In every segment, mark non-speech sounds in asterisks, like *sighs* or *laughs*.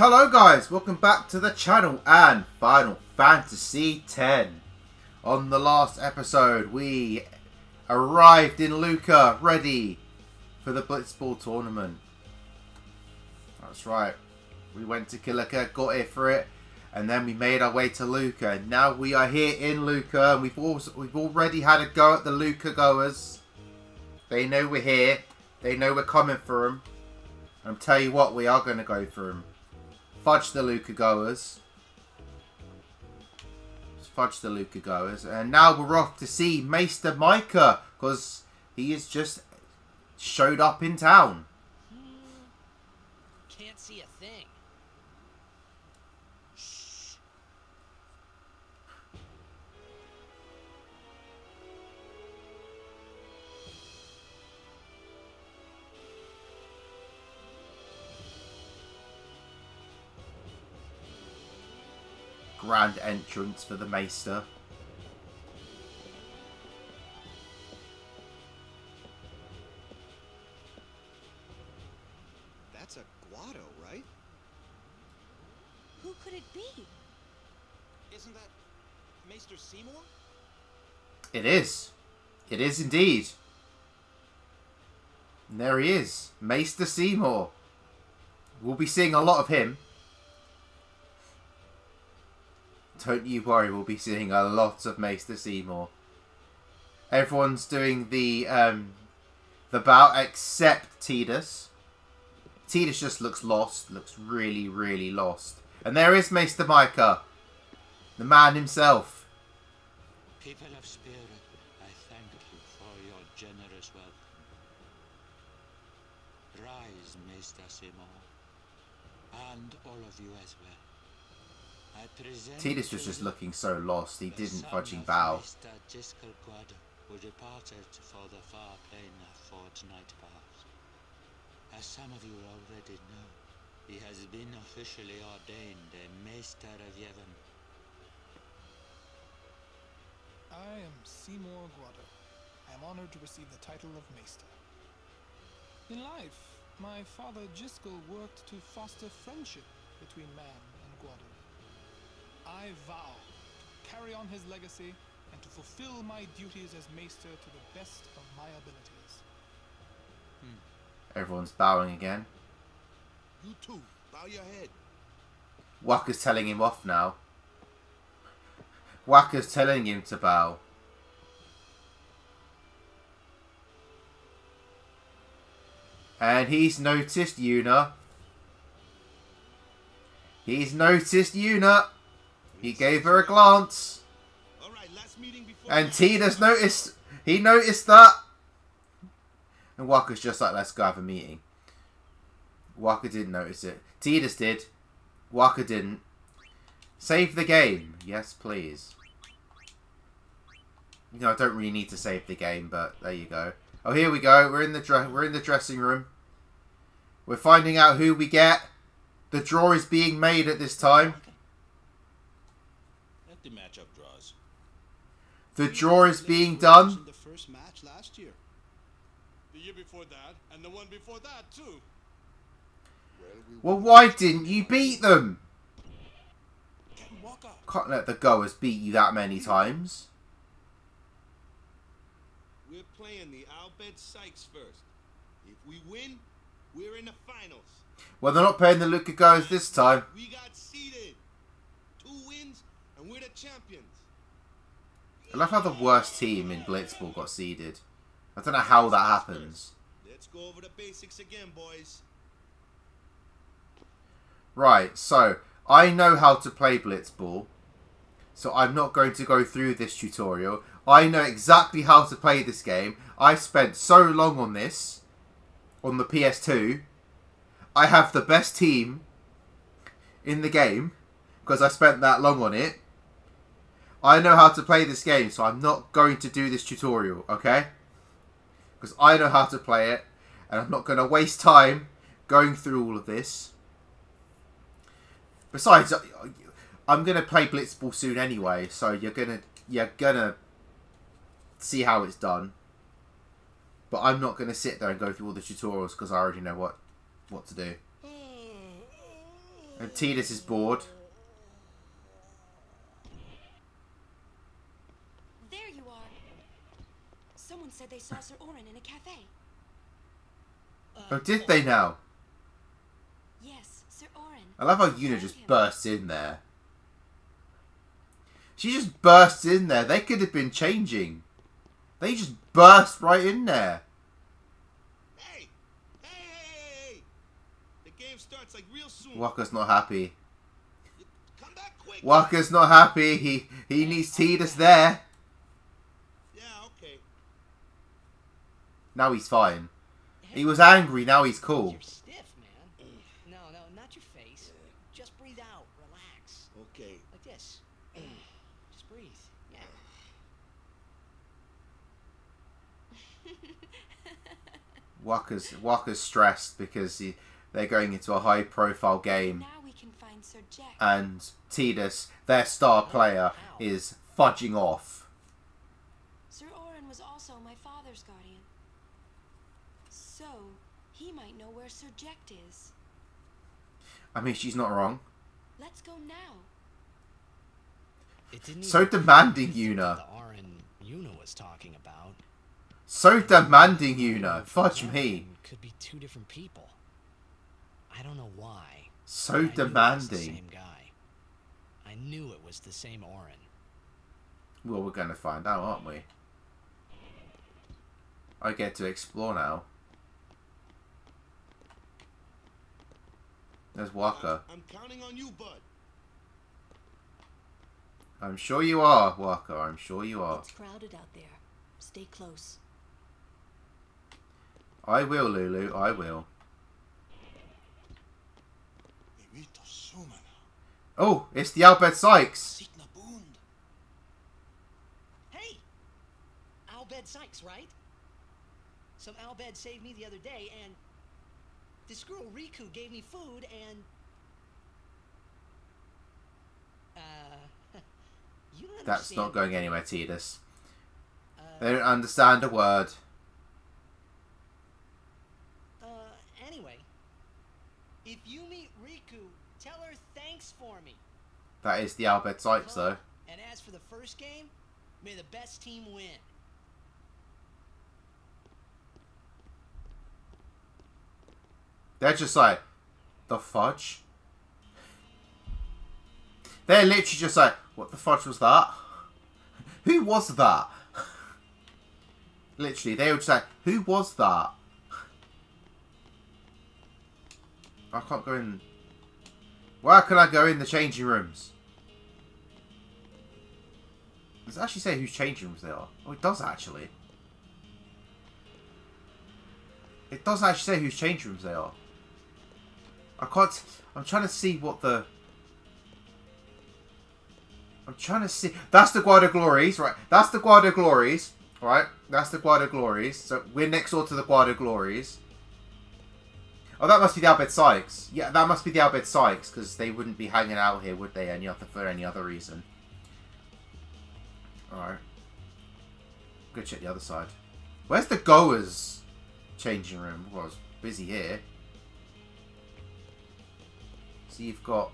Hello guys, welcome back to the channel and Final Fantasy X. On the last episode, we arrived in Luca, ready for the Blitzball tournament. That's right. We went to Kilika, got it for it, and then we made our way to Luca. Now we are here in Luca, and we've also we've already had a go at the Luca goers. They know we're here. They know we're coming for them. And I'll tell you what, we are going to go for them. Fudge the Luca goers. Fudge the Luca goers. And now we're off to see Maester Mika. Because he has just showed up in town. Grand entrance for the Maester. That's a Guado, right? Who could it be? Isn't that Maester Seymour? It is. It is indeed. And there he is. Maester Seymour. We'll be seeing a lot of him. Don't you worry, we'll be seeing a lot of Maester Seymour. Everyone's doing the um, the bout except Tidus. Tidus just looks lost, looks really, really lost. And there is Maester Mika, the man himself. People of spirit, I thank you for your generous welcome. Rise, Maester Seymour, and all of you as well. I present Tidus was just looking so lost, he didn't son fudging of bow. Maester Jyscal Guado, who departed for the far plain of Fort Nightpass. As some of you already know, he has been officially ordained a Maester of Yevon. I am Seymour Guado. I am honored to receive the title of Maester. In life, my father Jyscal worked to foster friendship between man and Guado. I vow to carry on his legacy and to fulfill my duties as Maester to the best of my abilities. Hmm. Everyone's bowing again. You too. Bow your head. Wakka's telling him off now. Wakka's telling him to bow. And he's noticed Yuna. He's noticed Yuna. He gave her a glance. All right, last meeting. And Tina's noticed. He noticed that. And Wakka's just like, let's go have a meeting. Wakka didn't notice it. Tidus did. Wakka didn't. Save the game. Yes, please. You know, I don't really need to save the game, but there you go. Oh, here we go. We're in the we're in the dressing room. We're finding out who we get. The draw is being made at this time. Let the matchup draws. The draw is being done. The first match last year. The year before that, and the one before that too. Well, why didn't you beat them? Can't let the goers beat you that many times. We're playing the Al Bhed Psyches first. If we win, we're in the finals. Well, they're not playing the Luca goers this time. We got seeded. Two wins, and we're the champions. I love how the worst team in Blitzball got seeded. I don't know how that happens. Let's go over the basics again, boys. Right, so I know how to play Blitzball. So I'm not going to go through this tutorial. I know exactly how to play this game. I spent so long on this on the PS2. I have the best team in the game because I spent that long on it. I know how to play this game, so I'm not going to do this tutorial, okay? Because I know how to play it, and I'm not going to waste time going through all of this. Besides, I'm gonna play Blitzball soon anyway, so you're gonna you're gonna see how it's done. But I'm not gonna sit there and go through all the tutorials because I already know what what to do. And Tidus is bored. There you are. Someone said they saw Sir Auron in a cafe. Oh, oh did they now? Yes, Sir Auron. I love how Found Yuna just him. bursts in there. She just bursts in there. They could have been changing. They just burst right in there. Hey! Hey, hey, hey, hey! The game starts like real soon. Wakka's not happy. Come back quick. Wakka's not happy. He he needs Tidus there. Yeah, okay. Now he's fine. He was angry. Now he's cool. You're stiff, man. No, no, not your face. Just breathe out. Relax. Okay. Like this. *clears throat* Just breathe. Yeah. *laughs* Wakka's Wakka's stressed because he, they're going into a high profile game Now we can find Sir Jecht. and Tidus, their star oh, player, is fudging off. Sir Auron was also my father's guardian. So, he might know where Sir Jecht is. I mean, she's not wrong. Let's go now. It didn't So demanding, think Yuna. of The Arin Yuna was talking about. So demanding, Yuna. Yuna Fudge me. Could be two different people. I don't know why. So but I knew the demanding. same guy. I knew it was the same Auron. Well, we're going to find out, aren't we? I get to explore now. There's Wakka. I'm counting on you, bud. I'm sure you are, Wakka. I'm sure you are. It's crowded out there. Stay close. I will, Lulu. I will. Oh, it's the Al Bhed Psyches. Hey! Al Bhed Psyches, right? Some Albed saved me the other day, and this girl Rikku gave me food, and uh, *laughs* That's not going anywhere, Tidus. Uh, They don't understand a word. uh, anyway, if you meet Rikku, tell her thanks for me. That is the Al Bhed Psyches, though. And as for the first game, may the best team win. They're just like, the fudge? They're literally just like, what the fudge was that? *laughs* Who was that? Literally, they were just like, who was that? I can't go in. Where can I go in the changing rooms? Does it actually say whose changing rooms they are? Oh, it does actually. It does actually say whose changing rooms they are. I can't. I'm trying to see what the. I'm trying to see. That's the Guado Glories, right? That's the Guado Glories, right? That's the Guado Glories. So we're next door to the Guado Glories. Oh, that must be the Al Bhed Psyches. Yeah, that must be the Al Bhed Psyches because they wouldn't be hanging out here, would they? Any other for any other reason? All right. Go check the other side. Where's the goers changing room? Well, it's busy here. So you've got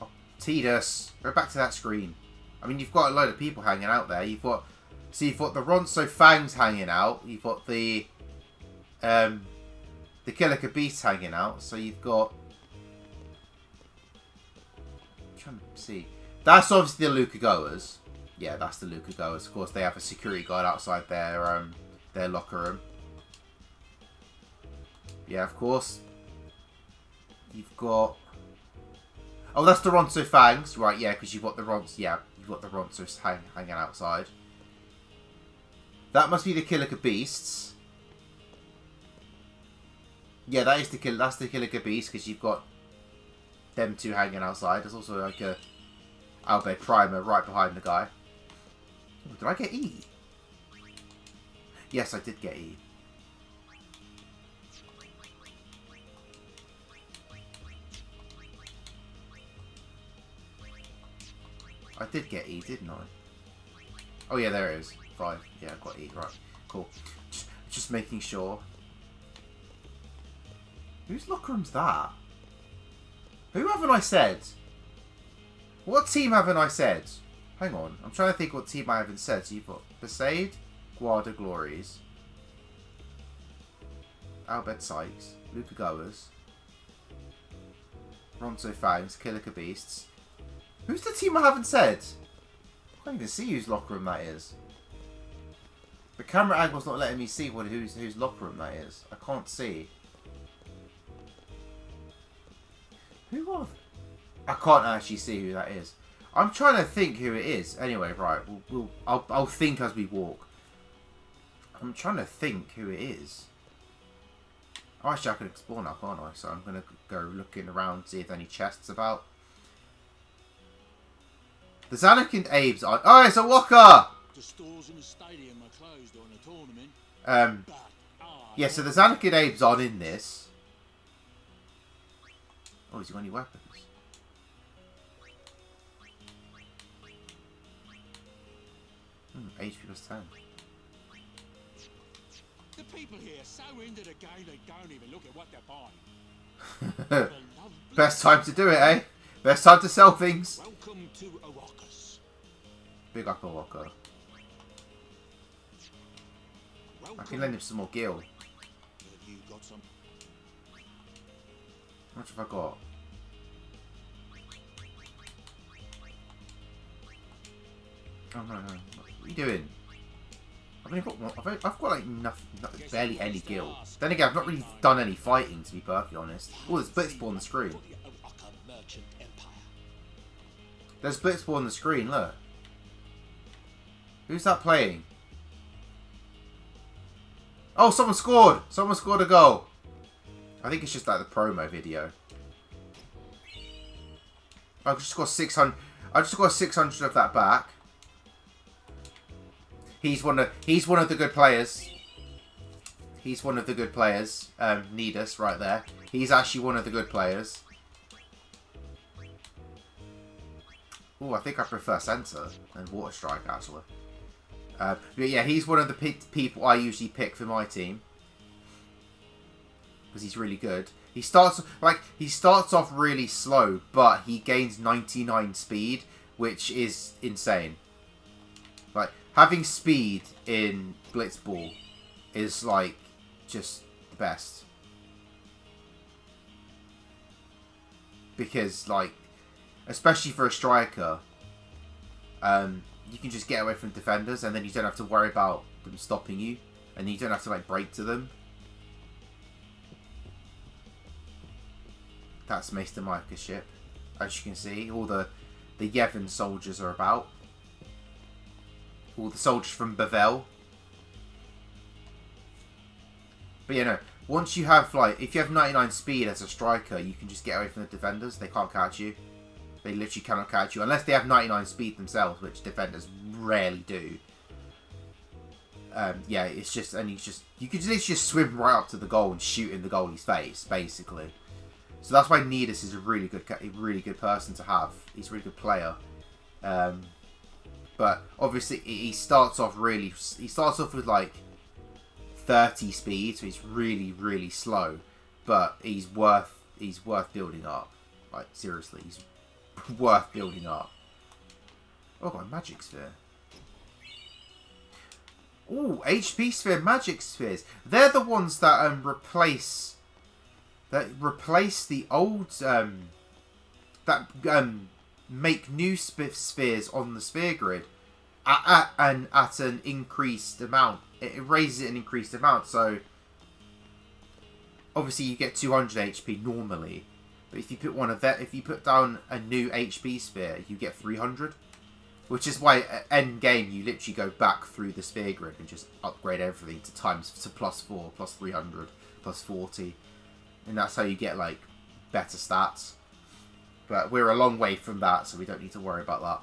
oh, Tidus. Go back to that screen. I mean, you've got a load of people hanging out there. You've got so you've got the Ronso Fangs hanging out. You've got the um the Kilika Beast hanging out. So you've got. I'm trying to see. That's obviously the Luca goers. Yeah, that's the Luca goers. Of course, they have a security guard outside their um their locker room. Yeah, of course. You've got. Oh, that's the Ronso Fangs, right? Yeah, because you've got the Rons. Yeah, you've got the Ronsos hang, hanging outside. That must be the Kilika Beasts. Yeah, that is the kill. That's the Kilika Beast because you've got them two hanging outside. There's also like a Al Bhed Primer right behind the guy. Oh, did I get E? Yes, I did get E. I did get E, didn't I? Oh yeah, there it is. Five. Yeah, I got E. Right. Cool. Just, just making sure. Whose locker room's that? Who haven't I said? What team haven't I said? Hang on. I'm trying to think what team I haven't said. So you've got Besaid, Guado Glories, Al Bhed Psyches, Luca Goers, Ronso Fangs, Kilika Beasts. Who's the team I haven't said? I can't even see whose locker room that is. The camera angle's not letting me see what whose whose locker room that is. I can't see. Who are? I can't actually see who that is. I'm trying to think who it is. Anyway, right. We'll, we'll I'll I'll think as we walk. I'm trying to think who it is. Oh, actually, I can explore now, can't I? So I'm gonna go looking around, see if any chests about. The Zanarkand Abe's on. Oh, it's a Walker. The stores in the stadium are closed the tournament, Um, ah, yeah. So the Zanarkand Abe's on in this. Oh, has he got any weapons? Hmm, HP plus ten. the people here are so into the game they don't even look at what they're buying. *laughs* Best time to do it, eh? Best time to sell things. Welcome to. Big up a Walker. I can lend him some more gil. How much have I got? Oh no no! What are you doing? I've only got one. I've, I've got like nothing, nothing, barely any gil. Then again, I've not really done any fighting to be perfectly honest. Oh, there's Blitzball on the screen. There's Blitzball on the screen. Look. Who's that playing? Oh, someone scored! Someone scored a goal. I think it's just like the promo video. I just got 600. I just got 600 of that back. He's one of he's one of the good players. He's one of the good players. Um, right there. He's actually one of the good players. Oh, I think I prefer Center and Water Strike actually. Uh, but yeah, he's one of the pe- people I usually pick for my team because he's really good. He starts like he starts off really slow, but he gains 99 speed, which is insane. Like having speed in Blitzball is like just the best because like especially for a striker, um, you can just get away from defenders, and then you don't have to worry about them stopping you, and you don't have to like break to them. That's Maester Mika's ship. As you can see, all the the Yevon soldiers are about. All the soldiers from Bevelle. But you know, once you have like, if you have 99 speed as a striker, you can just get away from the defenders. They can't catch you. They literally cannot catch you unless they have 99 speed themselves, which defenders rarely do. Um, yeah, it's just and you just you can literally just swim right up to the goal and shoot in the goalie's face, basically. So that's why Nidus is a really good, a really good person to have. He's a really good player. Um, but obviously he starts off really. He starts off with like 30 speed, so he's really really slow. But he's worth he's worth building up. Like seriously, he's worth building up. Oh, my magic sphere. Oh, HP sphere, magic spheres. They're the ones that um replace that replace the old um that um make new sp- spheres on the sphere grid at, at and at an increased amount. It, it raises it an increased amount, so obviously you get 200 HP normally. But if you put one of that, if you put down a new HP sphere, you get 300. Which is why at end game you literally go back through the sphere grid and just upgrade everything to times to plus four, plus 300, plus 40, and that's how you get like better stats. But we're a long way from that, so we don't need to worry about that.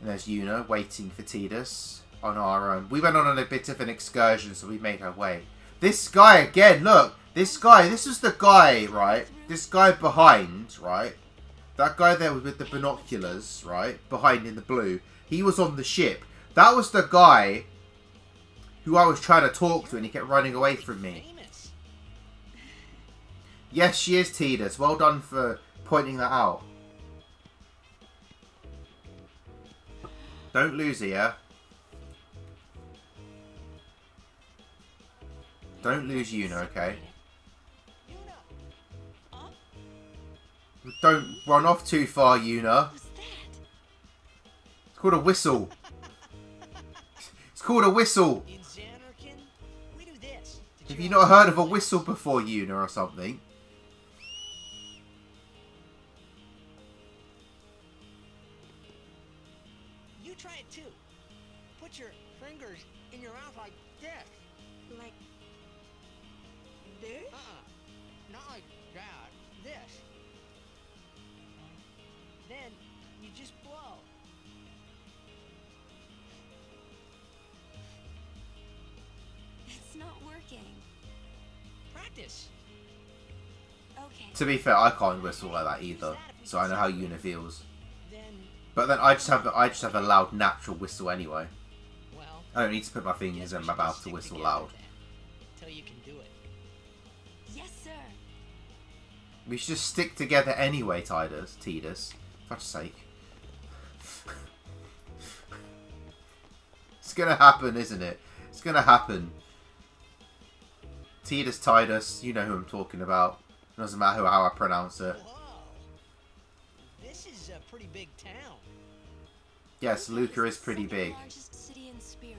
And there's Yuna waiting for Tidus on our own. We went on a bit of an excursion, so we made our way. This guy again, look, this guy, this is the guy, right? This guy behind, right? That guy there with the binoculars, right? Behind in the blue. He was on the ship. That was the guy who I was trying to talk to and he kept running away from me. Yes, she is Tidus. Well done for pointing that out. Don't lose her, yeah? Don't lose Yuna, okay? Don't run off too far, Yuna. What was that? It's called a whistle. It's called a whistle. In Zanarkand, we do this. Did Have you you not heard of a whistle before, Yuna, or something? To be fair, I can't whistle like that either, so I know how Yuna feels. But then I just have I just have a loud natural whistle anyway. I don't need to put my fingers in my mouth to whistle loud. Yes, sir. We should just stick together anyway, Tidus. Tidus. For sake. it's gonna happen, isn't it? It's gonna happen. Tidus Tidus, you know who I'm talking about. Doesn't matter who, how I pronounce it. Whoa. This is a pretty big town. Yes, Luca is pretty big. largest city in Spira.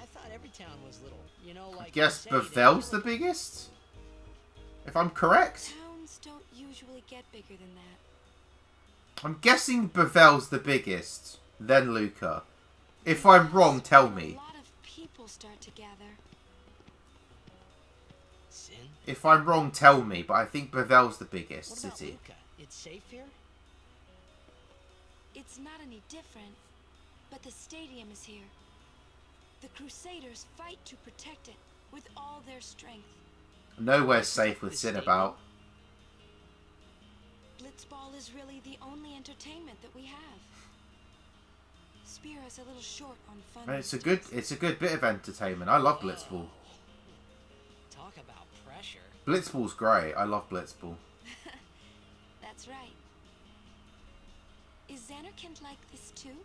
I thought every town was little. You know, like. Guess you Bevelle's the biggest? If I'm correct? Towns don't usually get bigger than that. I'm guessing Bevelle's the biggest, then Luca. If I'm wrong, tell A me. lot of people start to gather. Sin? If I'm wrong, tell me, but I think Bevelle's the biggest city. Luca? It's safe here? It's not any different, but the stadium is here. The Crusaders fight to protect it with all their strength. Nowhere's safe with Sin about. Blitzball is really the only entertainment that we have. Spira's a little short on fun. And It's a good it's a good bit of entertainment. I love Blitzball. Talk about pressure. Blitzball's great. I love Blitzball. *laughs* That's right. Is Zanarkand like this too?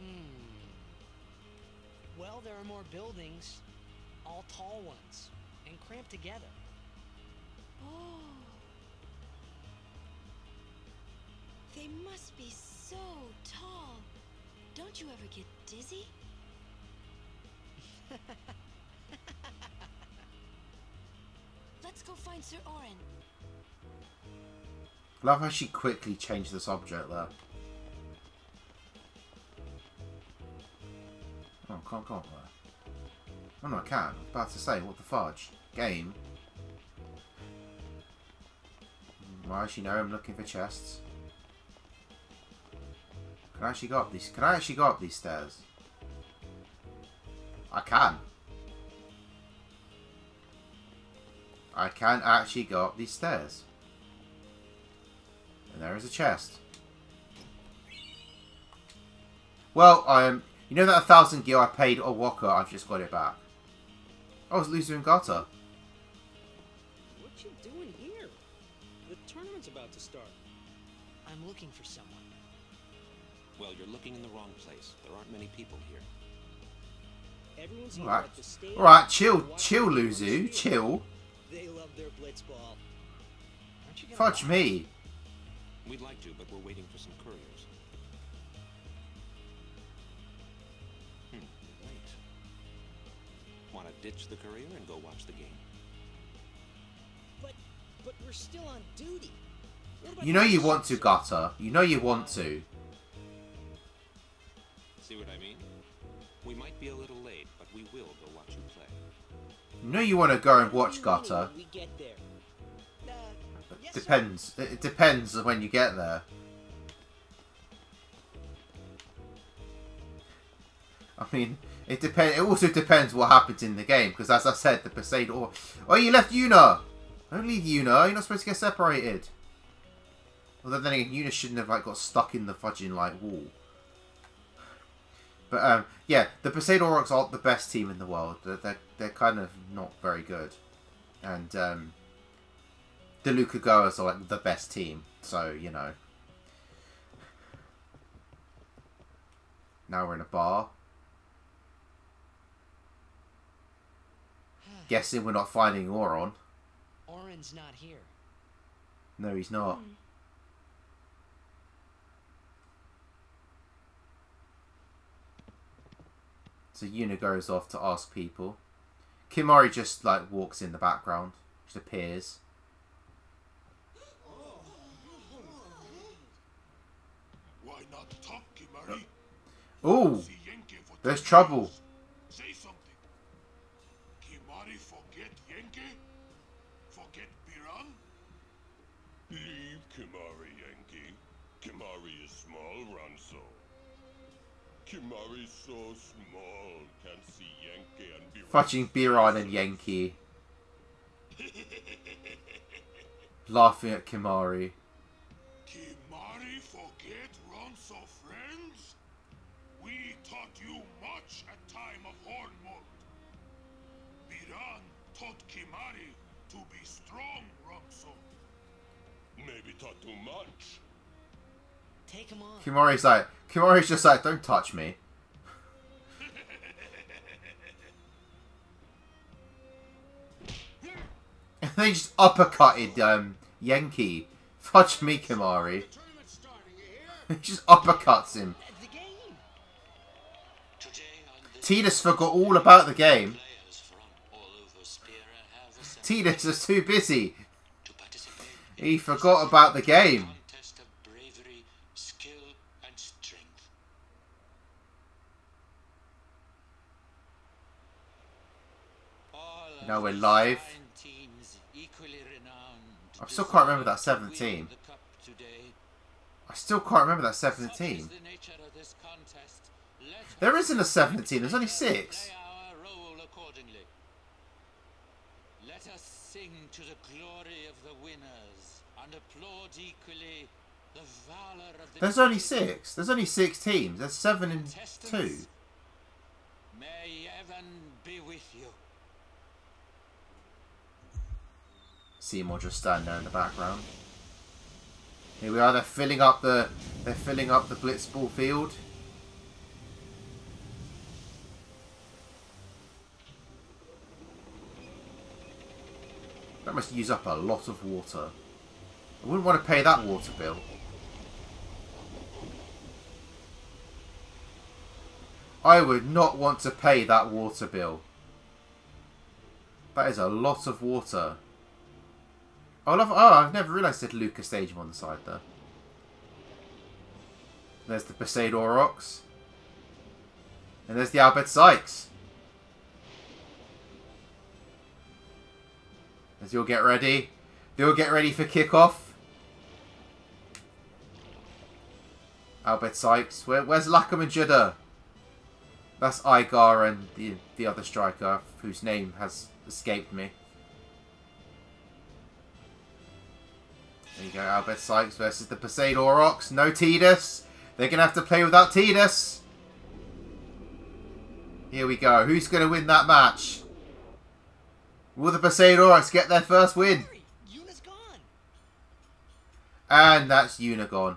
Hmm. Well, there are more buildings, all tall ones, and cramped together. Oh. They must be so tall. Don't you ever get dizzy? *laughs* Let's go find Sir. Love how she quickly changed the subject there. Oh, can't go up there. Oh no, I can. I was about to say, what the fudge? Game. Well, as you know, I'm looking for chests. Can I actually go up these? Can I actually go up these stairs? I can. I can actually go up these stairs. And there is a chest. Well, I am... um, you know that a thousand gil I paid O'aka, I've just got it back. Oh, it's Luzzu and Gatta. What you doing here? The tournament's about to start. I'm looking for someone. Well, you're looking in the wrong place. There aren't many people here. Everyone's Alright. at the stadium Alright, chill, chill, the game Luzzu, chill. They love their blitzball. Aren't you gonna Fudge me. We'd like to, but we're waiting for some couriers. Hmm, you're. Want to ditch the courier and go watch the game? But but we're still on duty. You know you want to, officers? Gatta. You know you want to. See what I mean? We might be a little late, but we will go watch you play. You know you want to go and watch you winning Gatta. We get there. Uh, yes. Depends. It it depends on when you get there. I mean, it depends. It also depends what happens in the game, because as I said, the Besaid. Or oh, you left Yuna. Don't leave Yuna. You're not supposed to get separated. Although then again, Yuna shouldn't have like got stuck in the fudging like wall. But um, yeah, the Besaid Aurochs aren't the best team in the world. They're, they're, they're kind of not very good. And um, the Luca Goers are like the best team. So, you know. Now we're in a bar. Guessing we're not finding Auron. Auron's not here. No, he's not. So Yuna goes off to ask people. Kimahri just like walks in the background, just appears. Why not talk, Kimahri? Ooh, See Yenke for there's trouble. Say something. Kimahri forget Yenke? Forget Biran? Leave Kimahri, Yenke. Kimahri is small, Ronso. Kimahri so Fudging Biran and Yenke. Laughing at Kimahri. Kimahri forget Ronso friends? We taught you much at time of Hornmold. Biran taught Kimahri to be strong, Ronso. Maybe taught too much. Take him on. Kimahri's like, Kimahri's just like, don't touch me. They just uppercutted um, Yenke. Fudge me, Kimahri. *laughs* he just uppercuts him. Tidus forgot all about the game. Tidus is too busy. He forgot about the game. Now we're live. I still can't remember that 17. I still can't remember that 17. There isn't a 17, there's only 6. Let us sing to the glory of the winners and applaud equally the valor of the There's only 6. There's only 6 teams. There's 7 and 2. Seymour just stand there in the background. Here we are. They're filling up the. They're filling up the blitzball field. That must use up a lot of water. I wouldn't want to pay that water bill. I would not want to pay that water bill. That is a lot of water. Oh, love, oh I've never realised had Lucas Stadium on the side there. There's the Besaid Aurochs. And there's the Al Bhed Psyches. As you'll get ready. You'll get ready for kickoff. Al Bhed Psyches. Where, where's Lackham and? That's Igar and the, the other striker whose name has escaped me. There you go, Al Bhed Psyches versus the Besaid Aurochs. No Tidus. They're going to have to play without Tidus. Here we go. Who's going to win that match? Will the Besaid Aurochs get their first win? Hurry, Yuna's gone. And that's Unigon.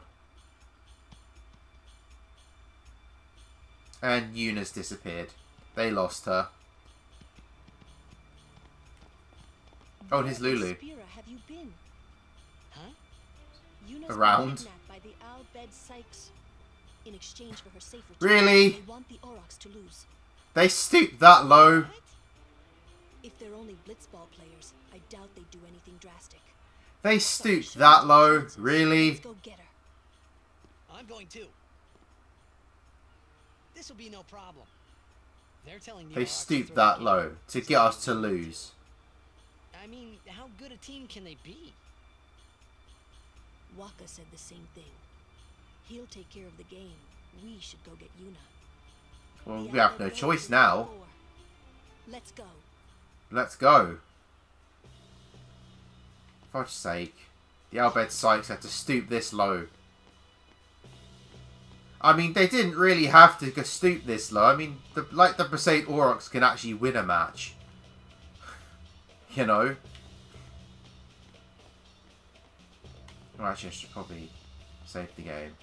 And Yuna's disappeared. They lost her. Oh, and here's Where in Lulu. Spira Yuna's Around. by the Al Bhed Psyches. In exchange for her safe return, Really? They want the Aurochs to lose. They stooped that low. If they're only blitzball players, I doubt they'd do anything drastic. They So stooped that low. Really? Let's go get her. I'm going too. This will be no problem. They're telling the They Aurochs to stooped that low to get us to lose. I mean, how good a team can they be? Wakka said the same thing. He'll take care of the game. We should go get Yuna. Well, we have no choice now. Let's go. Let's go. For Fudge's sake. The Al Bhed Psyches had to stoop this low. I mean, they didn't really have to stoop this low. I mean, the, like the Besaid Aurochs can actually win a match. *laughs* You know? Well, actually, I should probably save the game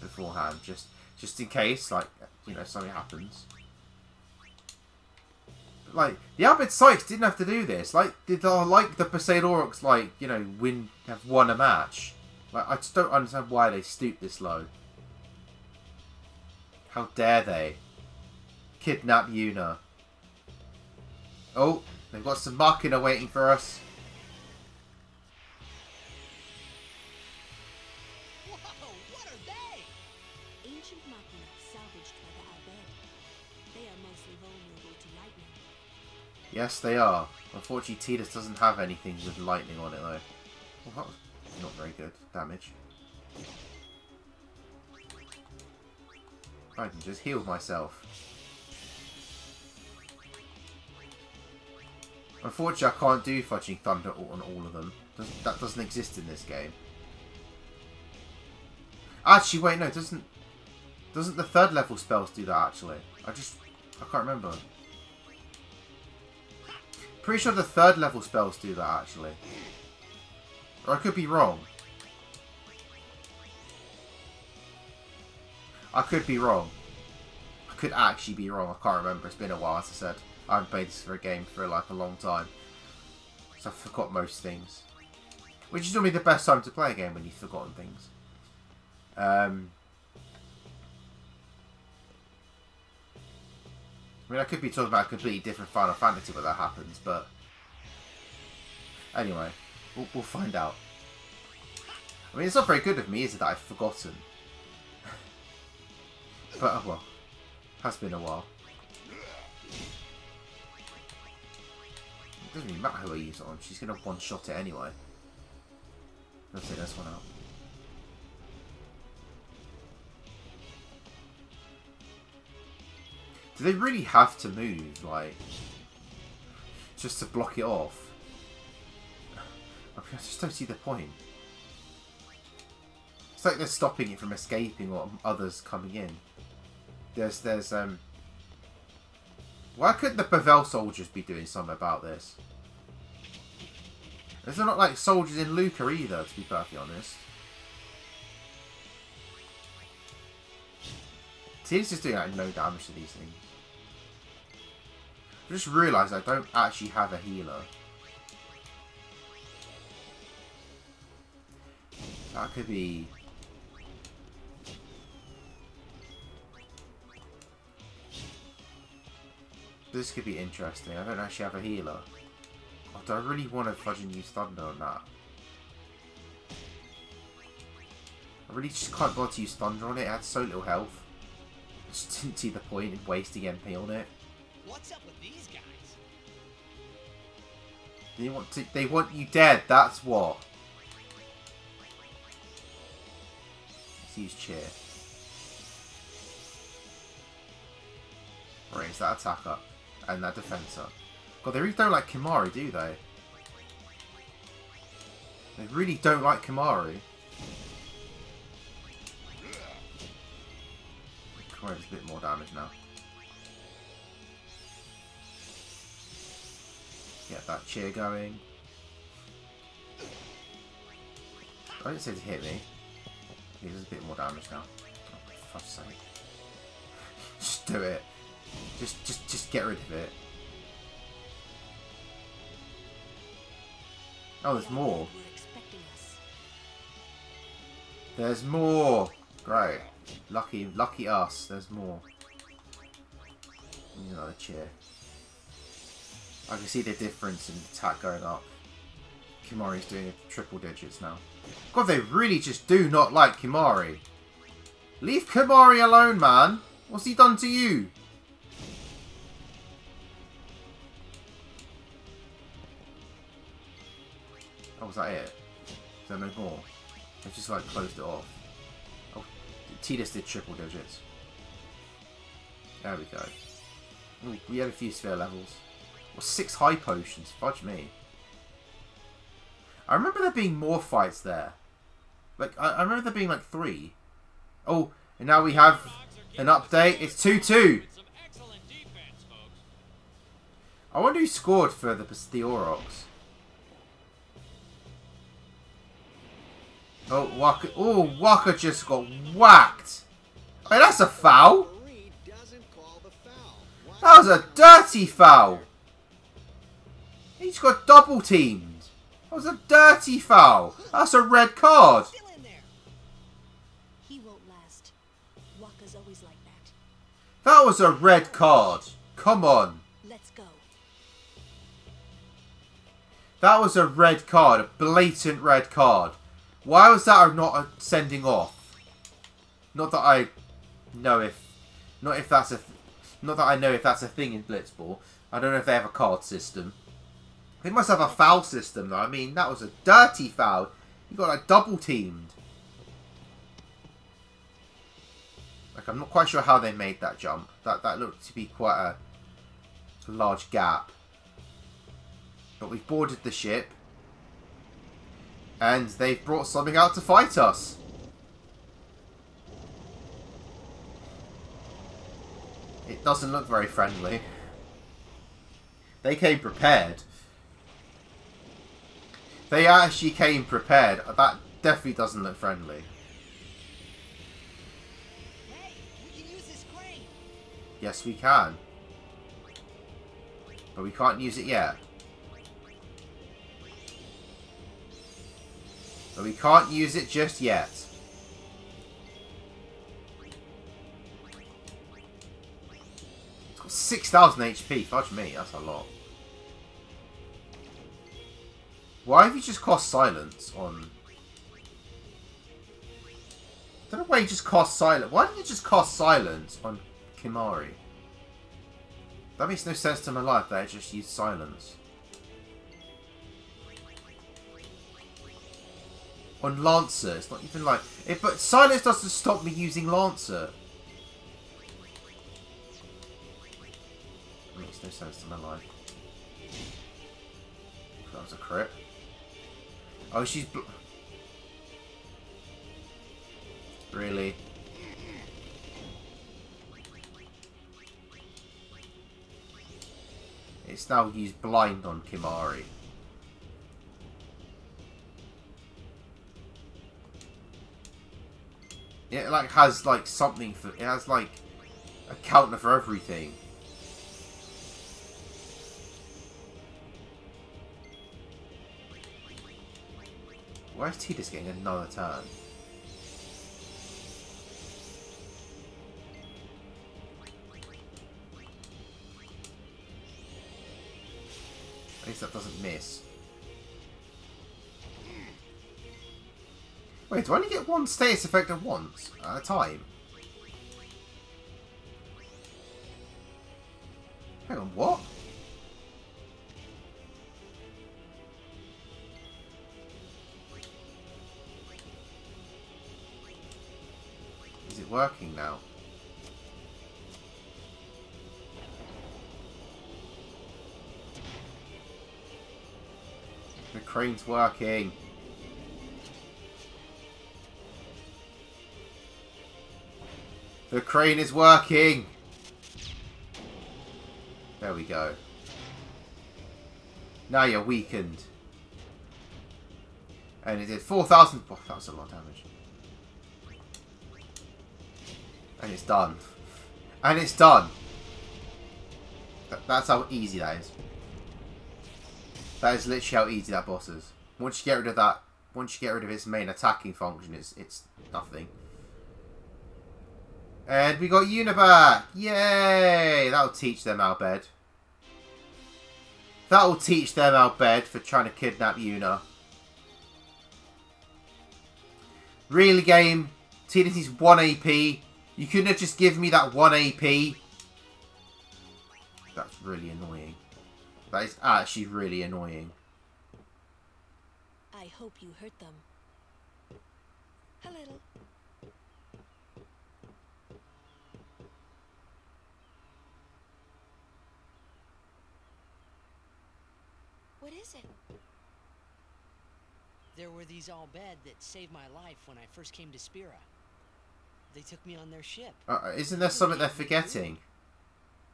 beforehand, just just in case, like, you know, something happens. Like, the Bhed Psyches didn't have to do this. Like, did the, like the Besaid Aurochs, like, you know, win, have won a match. Like, I just don't understand why they stooped this low. How dare they? Kidnap Yuna. Oh, they've got some Machina waiting for us. Yes, they are. Unfortunately, Tidus doesn't have anything with lightning on it, though. Well, that was not very good damage. I can just heal myself. Unfortunately, I can't do Fudging Thunder on all of them. That doesn't exist in this game. Actually, wait, no, doesn't... Doesn't the third level spells do that, actually? I just... I can't remember. Pretty sure the third level spells do that, actually. Or I could be wrong. I could be wrong. I could actually be wrong. I can't remember. It's been a while, as I said. I haven't played this for a game for like a long time. So I've forgot most things. Which is normally the best time to play a game when you've forgotten things. Um, mean, I could be talking about a completely different Final Fantasy where that happens, but... Anyway, we'll, we'll find out. I mean, it's not very good of me, is it, that I've forgotten? *laughs* but, oh well. Has been a while. It doesn't even matter who I use it on. She's going to one-shot it anyway. Let's take this one out. Do they really have to move, like, just to block it off? I, mean, I just don't see the point. It's like they're stopping it from escaping or others coming in. There's, there's, um... Why couldn't the Bevelle soldiers be doing something about this? There's not like soldiers in Luca either, to be perfectly honest. See, it's just doing like no damage to these things. I just realised I don't actually have a healer. That could be... This could be interesting. I don't actually have a healer. Oh, do I really want to fudge and use Thunder on that? I really just can't bother to use Thunder on it. It had so little health. *laughs* Just didn't see the point in wasting MP on it. What's up with these guys? They want to. They want you dead. That's what. Let's use cheer. Raise that attack up and that defense up. God, they really don't like Kimahri, do they? They really don't like Kimahri. Kimahri does a bit more damage now. Get that cheer going. I didn't say to hit me. He does a bit more damage now. Oh, fuck's sake. *laughs* just do it. Just, just, just get rid of it. Oh, there's more. There's more. Great. Lucky, lucky us. There's more. Another cheer. I can see the difference in attack going up. Kimahri's doing triple digits now. God, they really just do not like Kimahri. Leave Kimahri alone, man. What's he done to you? Oh, was that it? Is there no more? I just like closed it off. Oh, Tidus did triple digits. There we go. Ooh, we had a few sphere levels. Well, six high potions. Fudge me. I remember there being more fights there. Like, I, I remember there being like three. Oh, And now we have an update. It's 2-2. I wonder who scored for the, the Aurochs. Oh, Wakka. Oh, Wakka just got whacked. Hey, that's a foul. That was a dirty foul. He's got double teamed. That was a dirty foul. That's a red card. He won't last. Wakka's always like that. That was a red card. Come on. Let's go. That was a red card. A blatant red card. Why was that not a sending off? Not that I know if... Not if that's a... Not that I know if that's a thing in Blitzball. I don't know if they have a card system. They must have a foul system though. I mean, that was a dirty foul. You got like double teamed. Like I'm not quite sure how they made that jump. That that looked to be quite a large gap. But we've boarded the ship. And they've brought something out to fight us. It doesn't look very friendly. They came prepared. They actually came prepared. That definitely doesn't look friendly. Yes, we can. But we can't use it yet. But we can't use it just yet. It's got 6,000 HP. Fudge me, that's a lot. Why have you just cost silence on... I don't know why you just cost silence. Why didn't you just cost silence on Kimahri? That makes no sense to my life that I just used silence. On Lancet, it's not even like... It, but silence doesn't stop me using Lancet. makes no sense to my life. That was a crit. Oh, she's... Really? It's now used blind on Kimahri. It like has like something for it has like a counter for everything. Why is Tidus getting another turn? At least that doesn't miss. Wait, do I only get one status effect at once? At a time? Hang on, what? Crane's working. The crane is working. There we go. Now you're weakened. And it did 4,000... Oh, that was a lot of damage. And it's done. And it's done. Th that's how easy that is. That is literally how easy that boss is. Once you get rid of that, once you get rid of its main attacking function, it's, it's nothing. And we got Yuna back! Yay! That'll teach them Al Bhed. That'll teach them Al Bhed for trying to kidnap Yuna. Really game, Tidus 1 AP. You couldn't have just given me that 1 AP. That's really annoying. That is actually really annoying. I hope you hurt them. A little. What is it? There were these Al Bhed that saved my life when I first came to Spira. they took me on their ship. Uh, isn't there something they're forgetting?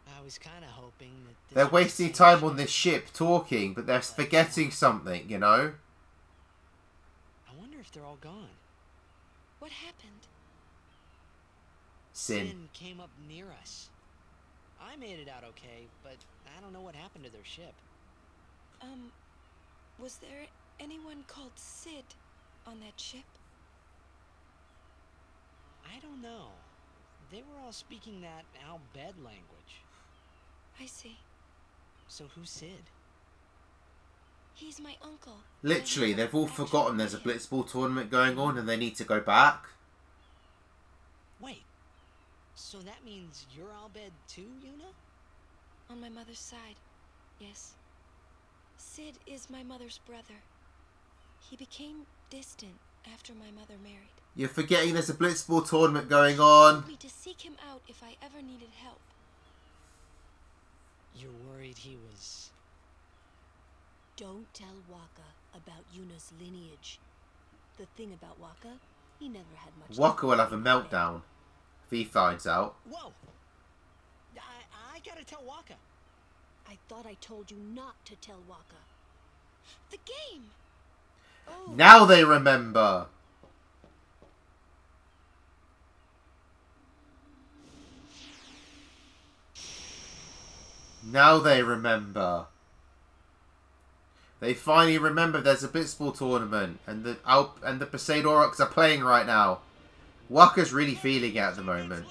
I was kind of hoping that this They're wasting time on this ship talking, but they're forgetting something, you know? I wonder if they're all gone. What happened? Sin. came up near us. I made it out okay, but I don't know what happened to their ship. Um, was there anyone called Cid on that ship? I don't know. They were all speaking that Al Bhed language. I see. So who's Cid? He's my uncle. Literally, they've all forgotten there's a. Blitzball tournament going on and they need to go back. Wait. So that means you're Al Bhed too, Yuna? On my mother's side, yes. Cid is my mother's brother. He became distant after my mother married. You're forgetting there's a Blitzball tournament going on. told me to seek him out if I ever needed help. You're worried he was. Don't tell Wakka about Yuna's lineage. The thing about Wakka, he never had much. Wakka will have a company with men. meltdown if he finds out. Whoa! I, I gotta tell Wakka. I thought I told you not to tell Wakka. The game! Oh, Now they remember. Now they remember. They finally remember there's a Blitzball tournament and the Alp and the Besaid Aurochs are playing right now. Wakka's really feeling it at the moment.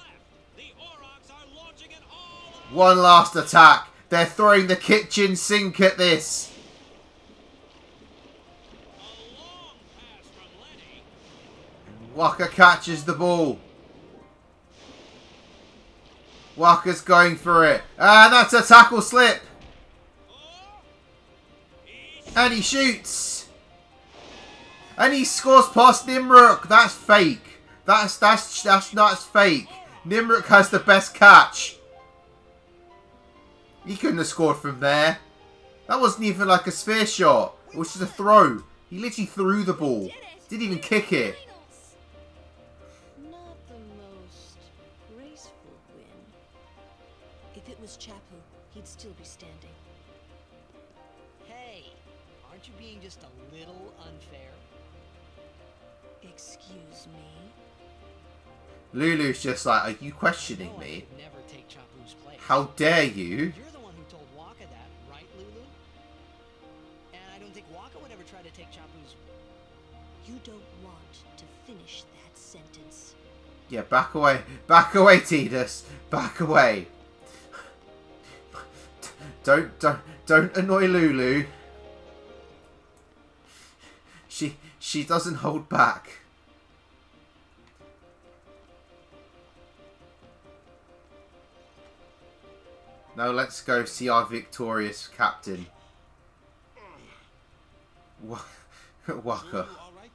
One last attack. They're throwing the kitchen sink at this. Wakka catches the ball. Wakka's going for it. And that's a tackle slip. And he shoots. And he scores past Nimrook. That's fake. That's that's that's that's fake. Nimrook has the best catch. He couldn't have scored from there. That wasn't even like a spear shot. It was just a throw. He literally threw the ball. Didn't even kick it. Lulu's just like, are you questioning me? could never take Chappu's place. How dare you? You're the one who told Wakka that, right, Lulu? And I don't think Wakka would ever try to take Chappu's. You don't want to finish that sentence. Yeah, back away. Back away, Tidus. Back away. Don't don't don't annoy Lulu. She she doesn't hold back. Now let's go see our victorious captain. Wa- *laughs* Wakka. Right.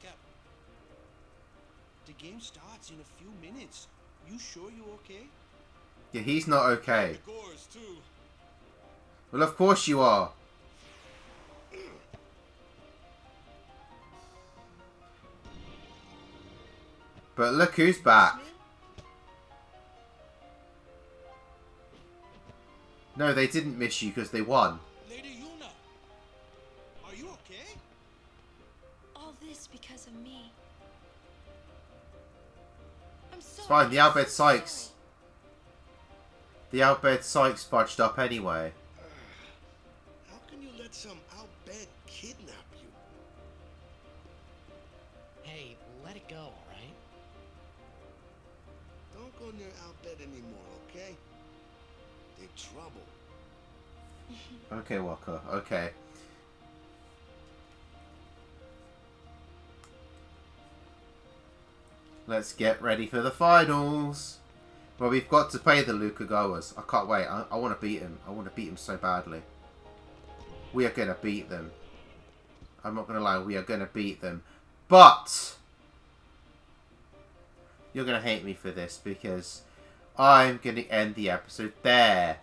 The game starts in a few minutes. You sure you okay? Yeah, he's not okay. The gores too. Well, of course you are. But look who's back. No, they didn't miss you because they won. Lady Yuna, are you okay? All this because of me. I'm sorry. It's fine, the I'm Al Bhed so Sykes. sorry. The Al Bhed Psyches fudged up anyway. *sighs* How can you let some Al Bhed kidnap you? Hey, let it go, alright? Don't go near Al Bhed anymore, okay? Trouble. Okay, Wakka, okay. Let's get ready for the finals. Well, we've got to play the Luca Goers. I can't wait. I, I want to beat him. I want to beat him so badly. We are going to beat them. I'm not going to lie. We are going to beat them. But... You're going to hate me for this because I'm going to end the episode there.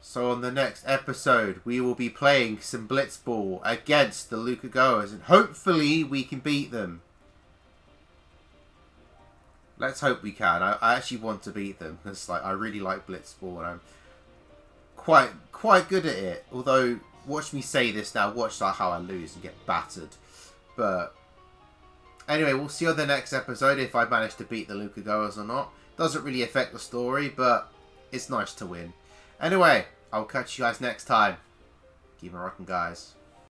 So on the next episode, we will be playing some Blitzball against the Luca Goers, and hopefully we can beat them. Let's hope we can. I, I actually want to beat them because like I really like Blitzball and I'm quite quite good at it. Although watch me say this now, watch how I lose and get battered. But anyway, we'll see on the next episode if I manage to beat the Luca Goers or not. Doesn't really affect the story, but it's nice to win. Anyway, I'll catch you guys next time. Keep on rocking, guys.